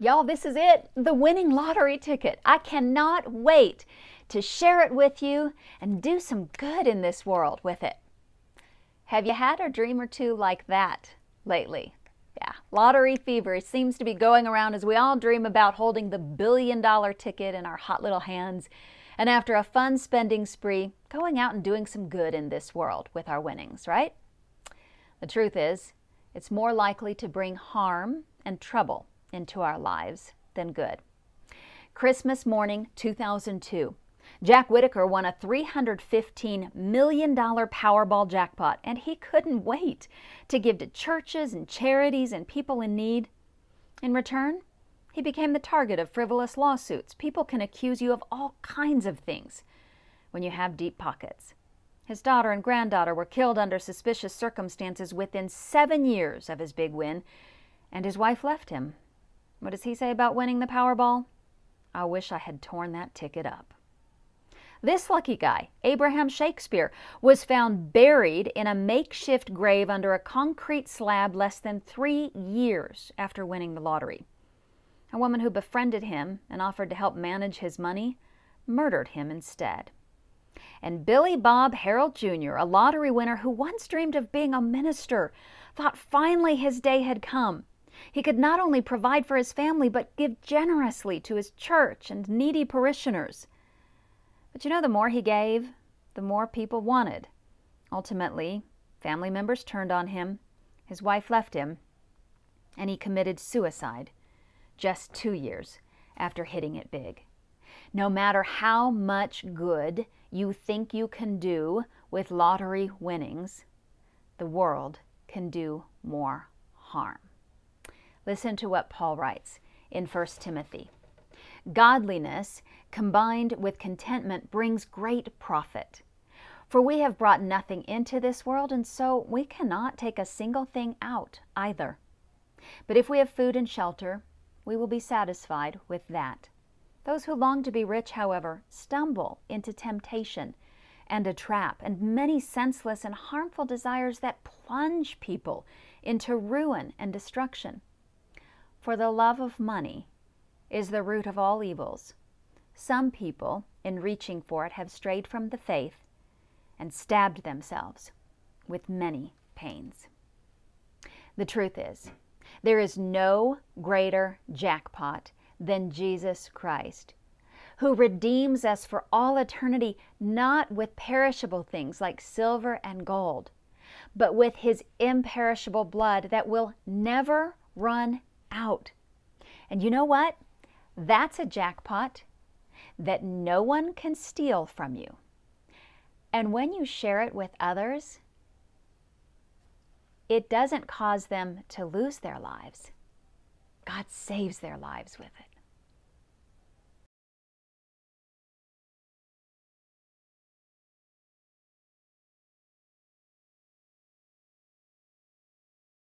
Y'all, this is it the winning lottery ticket. I cannot wait to share it with you and do some good in this world with it. Have you had a dream or two like that lately? Yeah, lottery fever seems to be going around as we all dream about holding the billion dollar ticket in our hot little hands and after a fun spending spree, going out and doing some good in this world with our winnings, right? The truth is, it's more likely to bring harm and trouble into our lives than good. Christmas morning 2002. Jack Whittaker won a $315 million Powerball jackpot, and he couldn't wait to give to churches and charities and people in need. In return, he became the target of frivolous lawsuits. People can accuse you of all kinds of things when you have deep pockets. His daughter and granddaughter were killed under suspicious circumstances within seven years of his big win, and his wife left him. What does he say about winning the Powerball? I wish I had torn that ticket up. This lucky guy, Abraham Shakespeare, was found buried in a makeshift grave under a concrete slab less than three years after winning the lottery. A woman who befriended him and offered to help manage his money murdered him instead. And Billie Bob Harrell Jr., a lottery winner who once dreamed of being a minister, thought finally his day had come. He could not only provide for his family, but give generously to his church and needy parishioners. But you know, the more he gave, the more people wanted. Ultimately, family members turned on him, his wife left him, and he committed suicide just two years after hitting it big. No matter how much good you think you can do with lottery winnings, the world can do more harm. Listen to what Paul writes in 1 Timothy. Godliness combined with contentment brings great profit. For we have brought nothing into this world, and so we cannot take a single thing out either. But if we have food and shelter, we will be satisfied with that. Those who long to be rich, however, stumble into temptation and a trap and many senseless and harmful desires that plunge people into ruin and destruction. For the love of money is the root of all evils. Some people, in reaching for it, have strayed from the faith and stabbed themselves with many pains. The truth is, there is no greater jackpot than Jesus Christ, who redeems us for all eternity, not with perishable things like silver and gold, but with his imperishable blood that will never run out. And you know what? That's a jackpot that no one can steal from you. And when you share it with others, it doesn't cause them to lose their lives. God saves their lives with it.